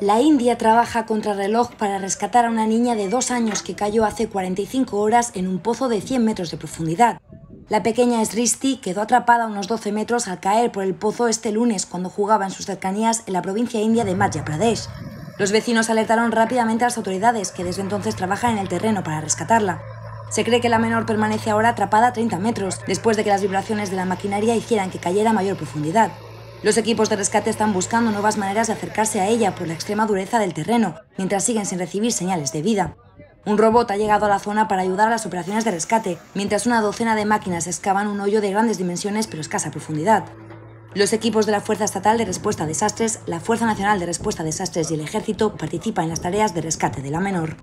La India trabaja contra reloj para rescatar a una niña de dos años que cayó hace 45 horas en un pozo de 100 metros de profundidad. La pequeña Sristi quedó atrapada unos 12 metros al caer por el pozo este lunes cuando jugaba en sus cercanías en la provincia india de Madhya Pradesh. Los vecinos alertaron rápidamente a las autoridades, que desde entonces trabajan en el terreno para rescatarla. Se cree que la menor permanece ahora atrapada a 30 metros, después de que las vibraciones de la maquinaria hicieran que cayera a mayor profundidad. Los equipos de rescate están buscando nuevas maneras de acercarse a ella por la extrema dureza del terreno, mientras siguen sin recibir señales de vida. Un robot ha llegado a la zona para ayudar a las operaciones de rescate, mientras una docena de máquinas excavan un hoyo de grandes dimensiones pero escasa profundidad. Los equipos de la Fuerza Estatal de Respuesta a Desastres, la Fuerza Nacional de Respuesta a Desastres y el Ejército participan en las tareas de rescate de la menor.